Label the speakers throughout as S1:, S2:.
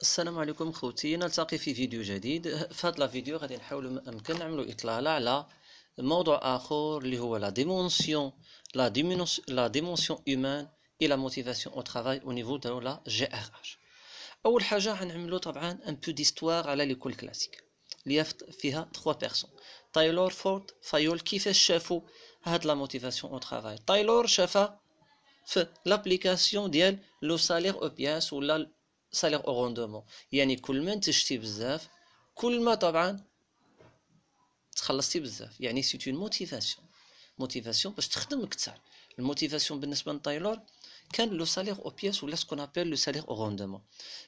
S1: السلام عليكم خوتي نلتقي في فيديو جديد في هذا الفيديو غادي نحاولوا ما امكن نعملوا اطلاله على موضوع اخر اللي هو لا ديمونسيون لا ديمونسيون لا ديمونسيون هيومان اي لا موتيفاسيون او ترافاي او نيفو دو لا جي ار اش اول حاجه غنعملوا طبعا ان بو ديستوار على ليكول كلاسيك اللي فيها 3 بيرسون تايلور فورد فايول كيفاش شافوا هاد لا موتيفاسيون او ترافاي تايلور شافها في لابليكاسيون ديال لو سالير او بياس ولا salaire au rendement يعني كل ما تشتي بزاف كل ما طبعا تخلصتي بزاف. يعني c'est une motivation motivation باش تخدم أكثر ال motivation بالنسبة لطايلور كان le salaire aux pièces ولا ce qu'on appelle le salaire au rendement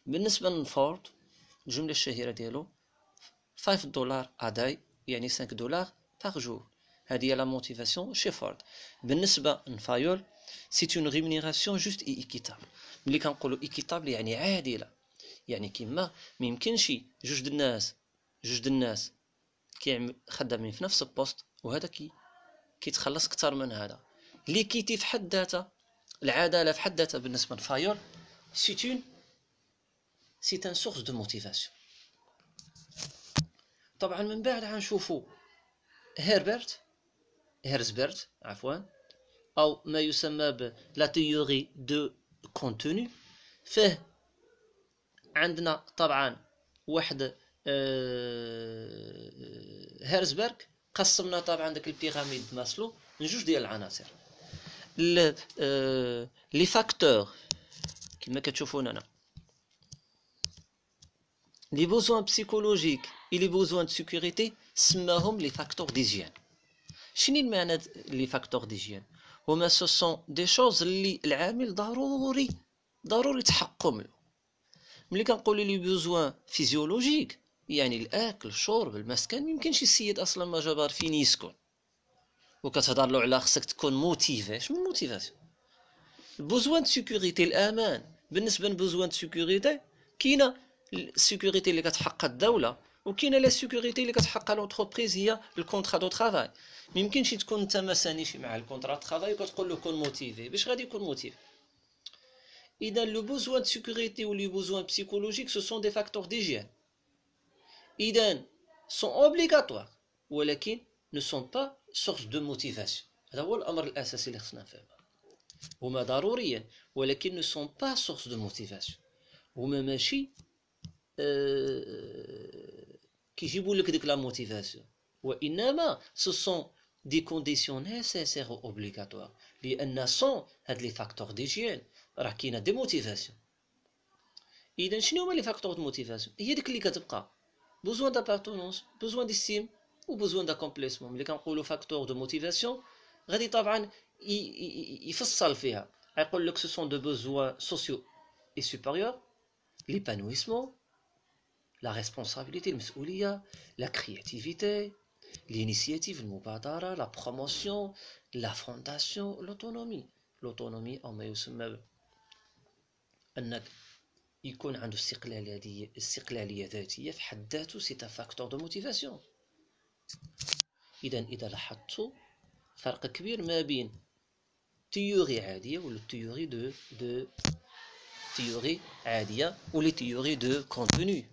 S1: بالنسبة لفورد الجملة الشهيرة ديالو 5 دولار a day يعني 5 دولار par jour هذه هي la motivation chez Ford بالنسبة لفايول c'est une rémunération juste et équitable ملي كنقولوا équitable يعني عادله يعني كيما ما يمكنش جوج الناس جوج الناس كيعمل خدامين في نفس ال poste وهذا كي كيتخلص أكثر من هذا. l'équité في حد ذاتها العدالة في حد ذاتها بالنسبة لفايول c'est un une source de motivation طبعا من بعد غنشوفوا هيربرت هيرزبرغ عفوا. أو ما يسمى ب la théorie de contenu. فيه عندنا طبعا واحد هيرزبرغ. قسمنا طبعا داك ال pyramide ماسلو لجوج ديال العناصر. les facteurs كما كتشوفون هنا. les besoins physiologiques et les besoins de sécurité سماهم les facteurs d'hygiène شنو المعنى les facteurs d'hygiène هما ce sont des choses اللي العامل ضروري ضروري تحقق له ملي كنقولوا les besoins physiologiques يعني الأكل الشرب المسكن ميمكنش السيد أصلا ما جبر فين يسكن وكتهضر له على خصك تكون motivé شنو motivation besoin sécurité الأمان. بالنسبة لبوزوان سيكوريتي كاينة السيكوريتي اللي كتحقق الدولة. وكاينه لا سيكوريتي اللي كتحقق لونتربريز هي الكونترا دو ترافاي ميمكنش تكون انت ما سانيش مع الكونترا دو ترافاي وكتقول له كون موتيفي باش غادي يكون موتيف اذا لو بوزوان دو سيكوريتي و لي بوزوان بسيكولوجيك سو سون دي فاكتور ديجيان اذا سون اوبليغاتوار ولكن نو سون با سورس دو موتيفاسيون هذا هو الامر الاساسي اللي خصنا نفهمه هما ضروريا ولكن نو سون با سورس دو موتيفاسيون هما ماشي كيجيبوا لك ديك لا موتيفاسيون وانما سو سون دي كونديسيون نيسيسير اوبليغاتوار لان سون هاد لي فاكتور ديجيان راه كاينه دي موتيفاسيون اذا شنو هما لي فاكتور دو موتيفاسيون هي ديك اللي كتبقى بوزوان دابارتونونس بوزوان ديستيم و بوزوان داكومبليسمون ملي كنقولوا فاكتور دو موتيفاسيون غادي طبعا يفصل فيها يقول لك سو سون دو بوزوان سوسيو اي سوبيريور ليبانويسمون لا ريسبونسابيلتي المسؤوليه لا كرياتيفيتي l'initiative المبادرة لا بروموسيون لا فونداسيون لوتونومي لوتونومي او ما يسمى انك يكون عنده استقلالية استقلالية ذاتية في حد ذاته سي فاكتور دو موتيفاسيون اذا اذا لاحظتوا فرق كبير ما بين تيوري عادية ولا تيوري دو دو تيوري عادية ولا تيوري دو كونتوني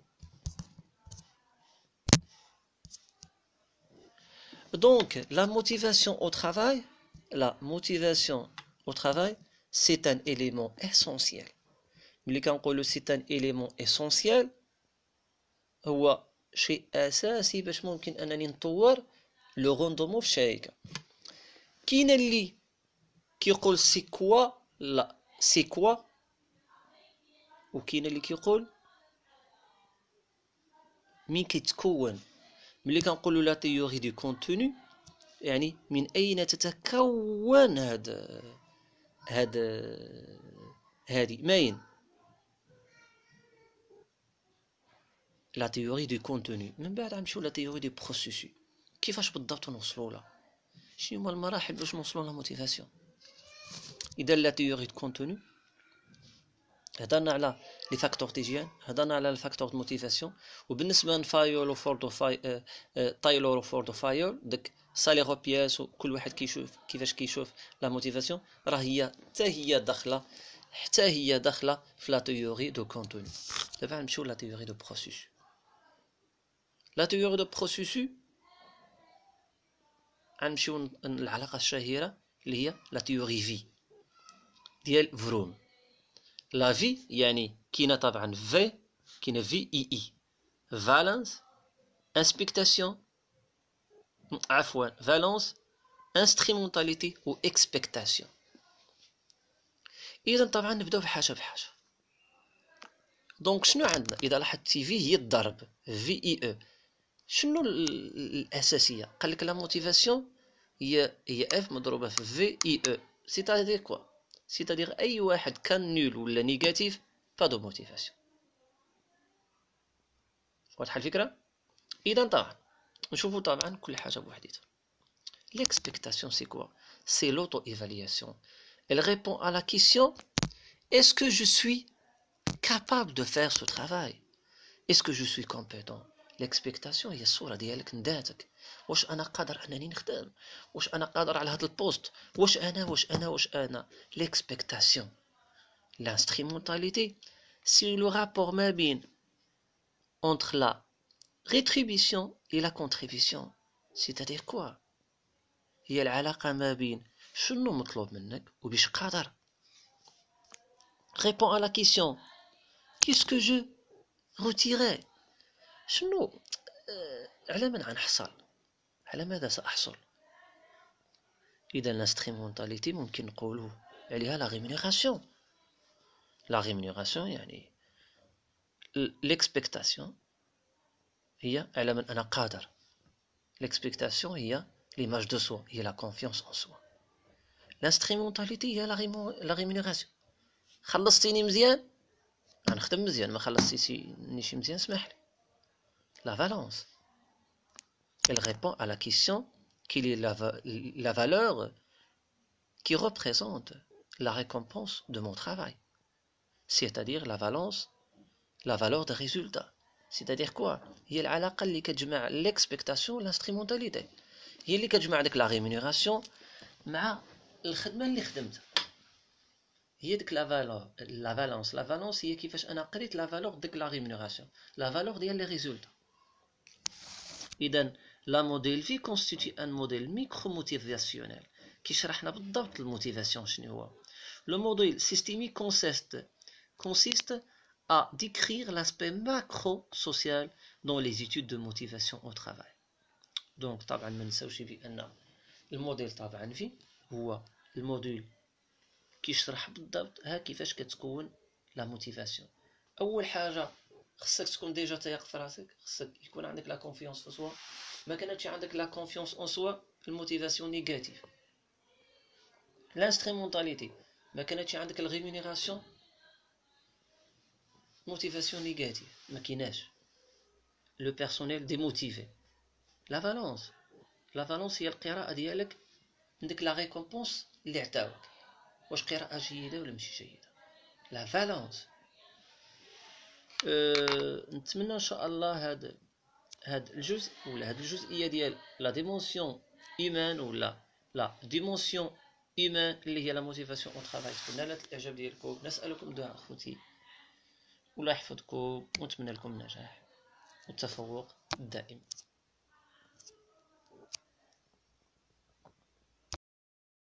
S1: Donc, la motivation au travail, la motivation au travail, c'est un élément essentiel. ملي كنقولوا c'est un élément essentiel هو شيء اساسي باش ممكن انني نطور لو روندومون في الشركه كاين اللي كيقول سي كوا لا سي كوا وكاين اللي كيقول مين كيتكون ملي كنقولوا la théorie de contenu يعني من أين تتكون هاد هاد هادي؟ ماين؟ la théorie de contenu. من بعد غنمشيو la théorie de processus كيفاش بالضبط نوصلوا لها شنو هما المراحل باش نوصلوا la motivation إذا la théorie de contenu هضرنا على les facteurs d'hygiène هضرنا على ال facteurs de motivation وبالنسبة لفايول وفورد فاي تايلور وفورد فايول داك salaire aux pièces وكل واحد كيشوف كيفاش كيشوف la motivation راه هي حتى هي داخلة حتى هي داخلة في la théorie de contenu دابا نمشيو la théorie de processus la théorie de processus غنمشيو العلاقة الشهيرة اللي هي la théorie VIE ديال فروم la VIE يعني كاينة طبعا في كاينة V I E valence expectation عفوا valence instrumentalité و expectation اذا طبعا نبداو بحاجة بحاجة. donc شنو عندنا؟ إذا لاحظتي في هي الضرب. V I E شنو الأساسية؟ قال لك la motivation هي هي F مضروبة في في اي أو سيتادير كوا سيتادير اي واحد كان نول ولا نيجاتيف با دو موتيفاسيون واضحه الفكره اذا طبعا نشوفوا طبعا كل حاجه بوحديتها l'expectation c'est quoi c'est l'auto-évaluation elle répond à la question est-ce que je suis capable de faire ce travail est-ce que je suis compétent ليكسبكتاسيون هي الصورة ديالك د ذاتك واش أنا قادر انني نخدم واش أنا قادر على هذا ال poste واش أنا واش أنا واش أنا l'expectation l'instrumentalité c'est le rapport ما بين entre la rétribution et la contribution c'est-à-dire هي العلاقه ما بين شنو مطلوب منك وبش قادر réponds على la question. Qu'est-ce que شنو؟ آه، على من غنحصل؟ على ماذا سأحصل؟ إذا l'instrumentalité ممكن نقولوا عليها la rémunération la rémunération يعني l'expectation هي على من أنا قادر. l'expectation هي l'image de soi هي la confiance en soi l'instrumentalité هي la rémunération خلصتيني مزيان؟ غنخدم مزيان ما خلصتينيش مزيان اسمح لي. لا فالونس Elle répond à la question quelle est la, la valeur qui représente la récompense de mon travail. C'est-à-dire la valence, la valeur des résultats. C'est-à-dire quoi هي العلاقة اللي كتجمع l'expectation l'instrumentalité هي اللي كتجمع ديك لا ريمونيراسيون مع الخدمة اللي خدمتها هي ديك لا فالور لا فالونس لا فالونس هي كيفاش انا قريت لا فالور ديك لا ريمونيراسيون لا فالور ديال لي ريزولتا اذا le modèle VIE constitue un modèle micro motivationnel كيشرحنا بالضبط ال motivation شنو هو. le modèle systémique consiste consiste à décrire l'aspect macro-social dans les études de motivation au travail. Donc طبعا ما نساوش بان الموديل طبعا VIE هو الموديل كيشرح بالضبط ها كيفاش كتكون لا موتيفاسيون أول حاجة خصك تكون ديجا تيق في راسك خصك يكون عندك لا كونفيونس في سوا ما كانتش عندك لا كونفيونس اون سوا الموتيفاسيون نيجاتيف لانسترومونتاليتي ما كانتش عندك الريمونيراسيون موتيفاسيون نيجاتيف ما كيناش لو بيرسونيل ديموتيفي لا فالونس لا فالونس هي القراءه ديالك عندك لا ريكومبونس اللي عطاوك واش قراءه جيده ولا ماشي جيده لا فالونس أه نتمنى إن شاء الله هذا هاد الجزء ولا هاد الجزئية ديال la dimension humaine ولا la dimension humaine اللي هي la motivation au travail تكون نالت الإعجاب ديالكم. نسألكم دعاء اخوتي ولا يحفظكم ونتمنى لكم النجاح والتفوق الدائم.